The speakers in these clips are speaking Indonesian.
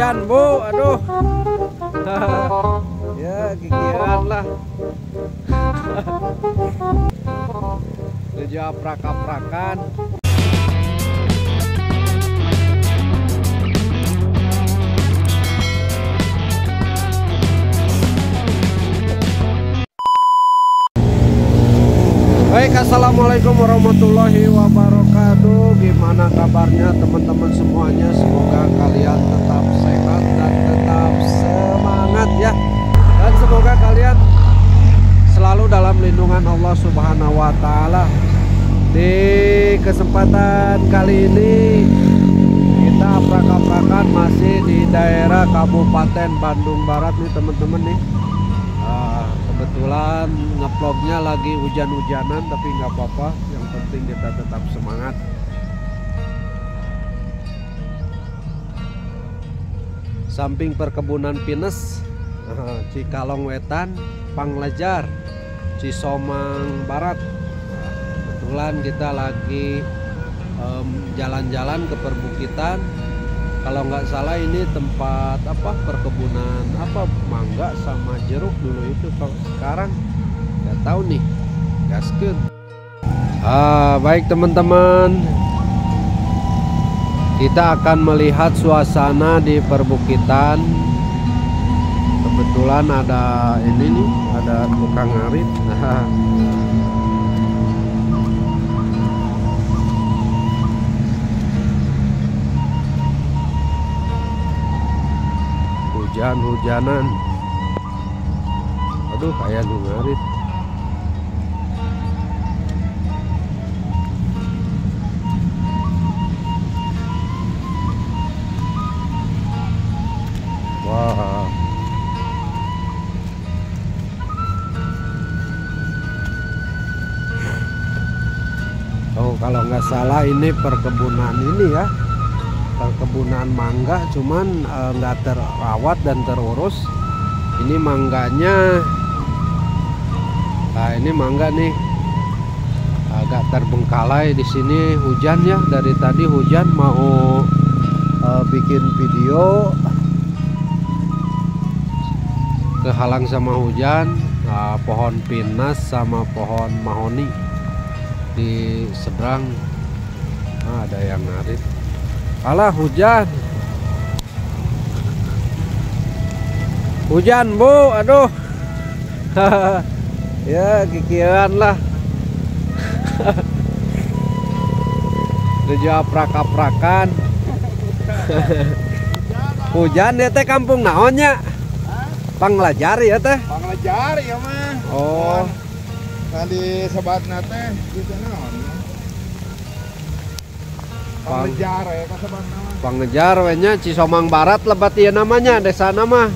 hujan bu. Aduh. Ya gigiran lah. Tujuh aprak-aprakan Baik, assalamualaikum warahmatullahi wabarakatuh. Gimana kabarnya teman-teman semuanya? Semoga kalian tetap sehat dan tetap semangat ya. Dan semoga kalian selalu dalam lindungan Allah Subhanahu wa Ta'ala. Di kesempatan kali ini, kita aprak-aprakan masih di daerah Kabupaten Bandung Barat nih, teman-teman nih. Ah, kebetulan ngevlognya lagi hujan-hujanan tapi nggak apa-apa. Yang penting kita tetap semangat. Samping perkebunan pinus ah, Cikalong Wetan Panglejar Cisomang Barat. Kebetulan kita lagi jalan-jalan ke perbukitan kalau nggak salah ini tempat apa? Perkebunan apa? Mangga sama jeruk dulu itu. Kalau sekarang nggak tahu nih. Gaskeun. Ah baik teman-teman. Kita akan melihat suasana di perbukitan. Kebetulan ada ini nih ada tukang ngarit hujan-hujanan. Aduh kayak nu ngarit wah. Oh kalau nggak salah ini perkebunan ini ya perkebunan mangga cuman eh, nggak terawat dan terurus. Ini mangganya nah ini mangga nih. Agak terbengkalai di sini hujan ya. Dari tadi hujan mau eh, bikin video kehalang sama hujan Nah, pohon pinus sama pohon mahoni di seberang. Nah, ada yang narik Alah hujan. Hujan bu. Aduh. Ya kikiran lah. Tujuh aprak-aprakan Hujan ya teh kampung naonnya Panglajar ya teh. Panglejar ya mah. Oh. Tadi sebat nate gitu naon. Panglejar ya nama. Pangejar wenya Cisomang Barat lebat ieu namanya desa nama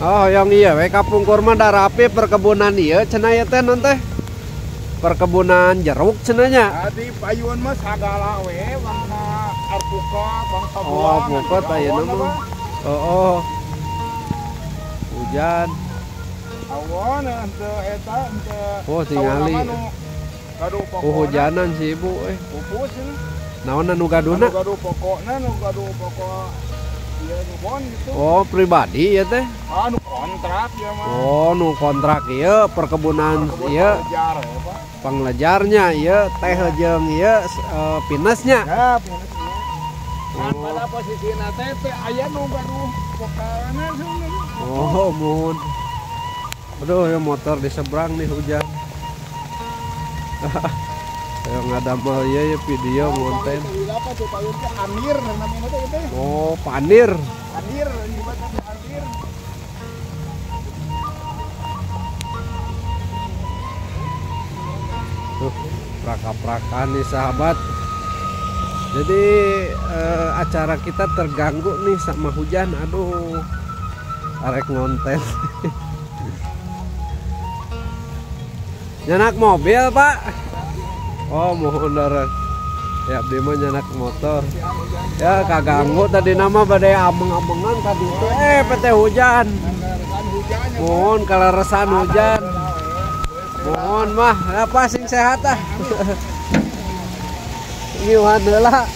Oh yang iya we kampung kurma darapi perkebunan iya cenah ya teh non teh Perkebunan jeruk cenanya Tadi payun mah sagala we bangsa arpuka, bangsa Oh buah. pokok ayeuna mah Oh oh Hujan Awon ente eta ente. Oh, tingali. Pokokna. Oh hujanan sih ibu eh Pupus ini. Naon anu gaduna Anu Gaduh pokokna, nu gaduh pokok Iya nu bon gitu. Oh pribadi ya teh Ah nu kontrak ya mah. Oh nu kontrak iya perkebunan iya Panglejar ya Pak. panglejarnya iya teh jeung iya eh, pinasnya Ya, pinasnya. Nah, Oh. pada posisi nate teh aya nu gaduh sebenarnya. Oh, mun. Aduh, ya motor di seberang nih hujan. Yang ada mal ya, ya video itu. Oh, panir. Anir nyebutna anir. Tuh, praka-prakan nih sahabat. Jadi eh, acara kita terganggu nih sama hujan. Aduh. Arek ngonten. Nyanak mobil, Pak. Oh mohon darah ya abdi mah nyanak motor. Ya kaganggu tadi nama badai ameng-amengan tadi itu. Eh PT hujan. Mohon kalau resan hujan. Mohon mah apa ya, sing sehat lah ini wadela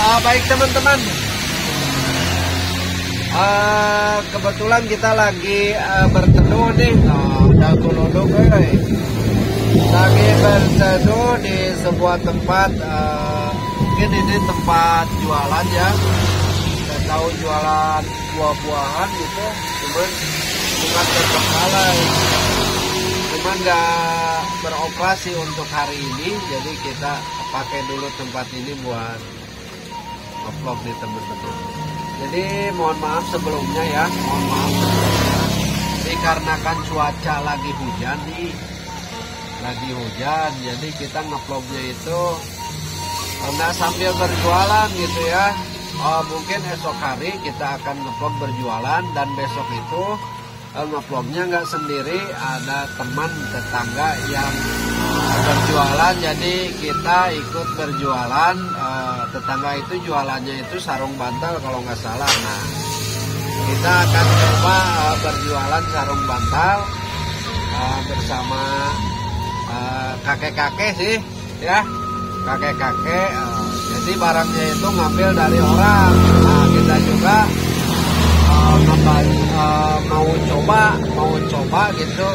ah, baik teman-teman uh, kebetulan kita lagi uh, berteduh nih, nah, guys. Lagi berteduh di sebuah tempat, uh, mungkin ini tempat jualan ya. Kita tahu jualan buah-buahan gitu, cuman bukan terbengkalai cuman nggak beroperasi untuk hari ini jadi kita pakai dulu tempat ini buat vlog nih teman-teman jadi mohon maaf sebelumnya ya mohon maaf sebelumnya. Dikarenakan cuaca lagi hujan nih lagi hujan jadi kita ngevlognya itu nggak sambil berjualan gitu ya. Oh, mungkin esok hari kita akan ngevlog berjualan dan besok itu uh, ngevlognya nggak sendiri ada teman tetangga yang berjualan. Jadi kita ikut berjualan uh, tetangga itu jualannya itu sarung bantal kalau nggak salah. Nah kita akan coba uh, berjualan sarung bantal bersama kakek-kakek sih ya. Kakek-kakek jadi barangnya itu ngambil dari orang. Nah kita juga uh, mau coba mau coba gitu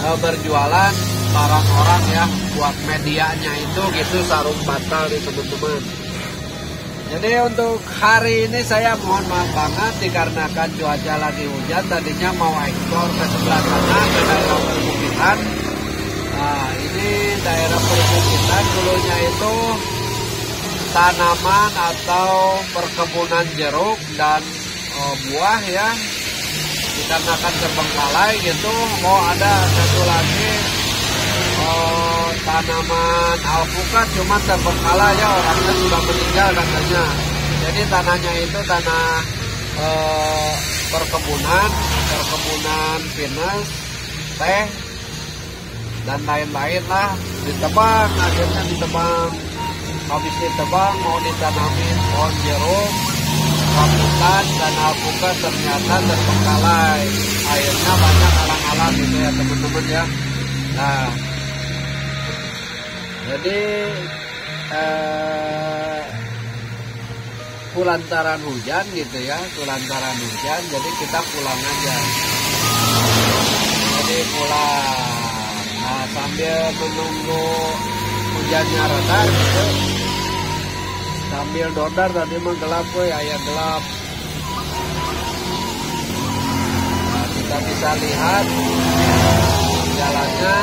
uh, berjualan barang orang ya buat medianya itu gitu sarung bantal nih teman-teman. Jadi untuk hari ini saya mohon maaf banget dikarenakan cuaca lagi hujan tadinya mau ekspor ke sebelah sana ke daerah perbukitan. Nah ini daerah perbukitan dulunya itu tanaman atau perkebunan jeruk dan oh, buah ya dikarenakan terbengkalai gitu oh ada satu lagi oh, tanaman alpukat cuma terbengkalai ya orangnya sudah meninggal katanya. Jadi tanahnya itu tanah eh, perkebunan perkebunan pinus teh dan lain-lain lah. Ditebang akhirnya ditebang. Habis ditebang mau ditanamin pohon jeruk rambutan dan alpukat ternyata terbengkalai airnya banyak alang-alang gitu ya teman-teman ya. Nah jadi eh, kulantaran hujan gitu ya kulantaran hujan jadi kita pulang aja. Jadi pulang. Nah sambil menunggu hujannya reda gitu sambil dodar tadi mah gelap woy ayah gelap. Nah, kita bisa lihat jalannya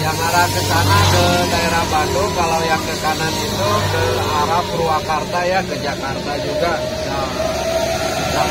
yang arah ke sana ke daerah Bandung. Kalau yang ke kanan itu ke arah Purwakarta ya ke Jakarta juga. Bisa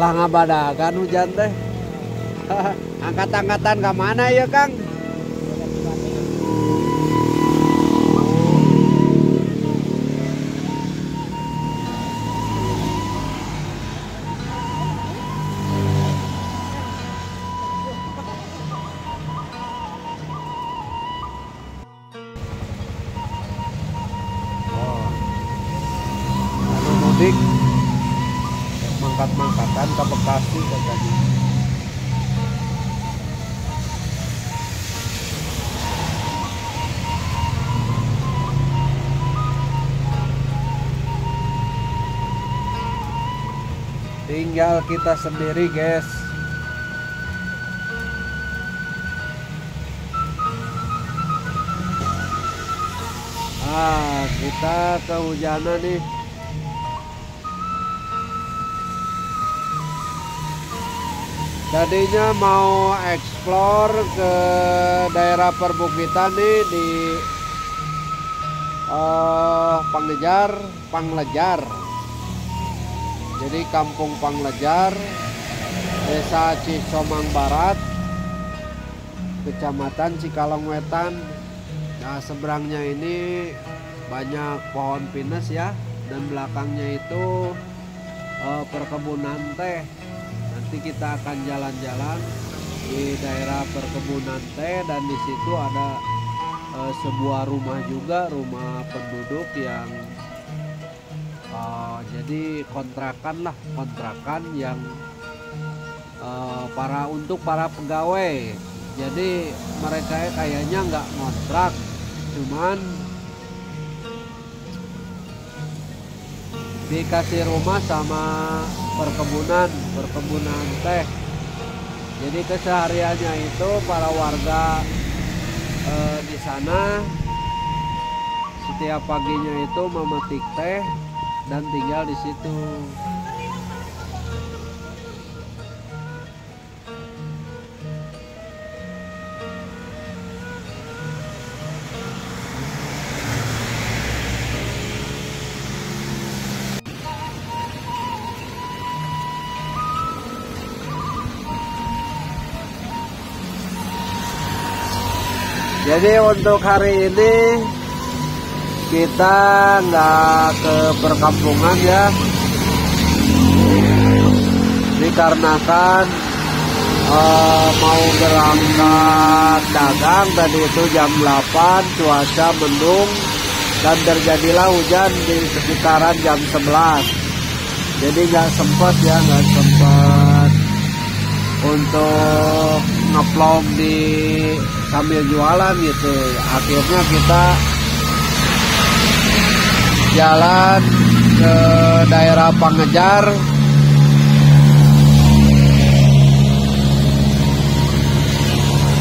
Alah ngabadagan hujan teh. Angkat-angkatan ke mana ya, Kang? Tinggal kita sendiri, guys. Ah, kita kehujanan nih. Tadinya mau eksplor ke daerah perbukitan nih di uh, Panglejar, Panglejar. Jadi Kampung Panglejar, Desa Cisomang Barat, Kecamatan Cikalong Wetan. Nah, seberangnya ini banyak pohon pinus ya dan belakangnya itu uh, perkebunan teh nanti kita akan jalan-jalan di daerah perkebunan teh dan di situ ada uh, sebuah rumah juga rumah penduduk yang uh, jadi kontrakan lah kontrakan yang uh, para untuk para pegawai. Jadi mereka kayaknya nggak ngontrak cuman dikasih rumah sama perkebunan perkebunan teh. Jadi kesehariannya itu para warga eh, di sana setiap paginya itu memetik teh dan tinggal di situ Jadi untuk hari ini kita nggak ke perkampungan ya, dikarenakan uh, mau berangkat dagang tadi itu jam 8 cuaca mendung dan terjadilah hujan di sekitaran jam 11 jadi nggak sempat ya nggak sempat untuk ngeplong di sambil jualan gitu. Akhirnya kita jalan ke daerah Pangejar.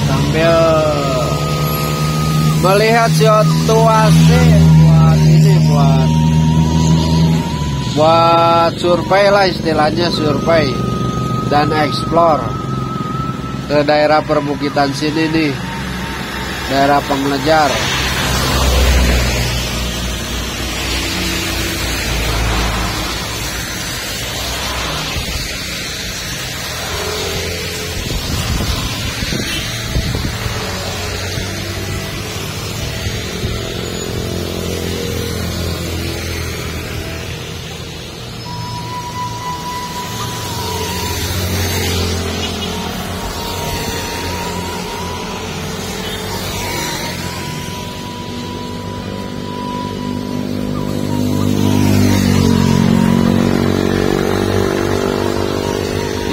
Sambil melihat situasi buat ini buat buat survei lah istilahnya survei dan explore ke daerah perbukitan sini nih daerah Penglejar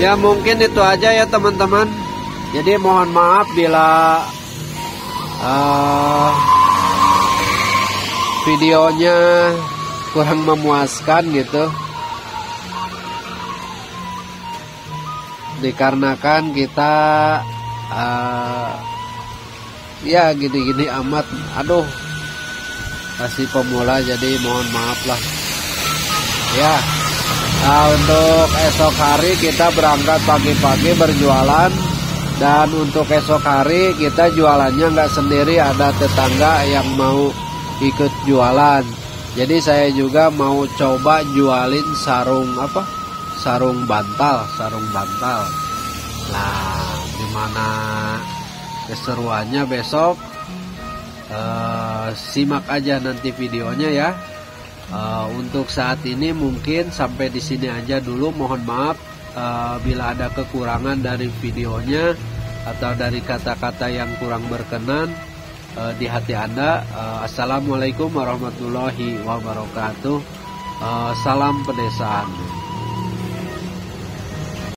Ya mungkin itu aja ya teman-teman. Jadi mohon maaf bila uh, videonya kurang memuaskan gitu. Dikarenakan kita uh, ya gini-gini amat. Aduh, kasih pemula jadi mohon maaf lah. Ya. Nah untuk esok hari kita berangkat pagi-pagi berjualan dan untuk esok hari kita jualannya nggak sendiri ada tetangga yang mau ikut jualan. Jadi saya juga mau coba jualin sarung apa? Sarung bantal, sarung bantal. Nah, gimana keseruannya besok? Uh, simak aja nanti videonya ya. Uh, untuk saat ini mungkin sampai di sini aja dulu. Mohon maaf uh, bila ada kekurangan dari videonya atau dari kata-kata yang kurang berkenan uh, di hati Anda. Uh, Assalamualaikum warahmatullahi wabarakatuh. Uh, salam pedesaan.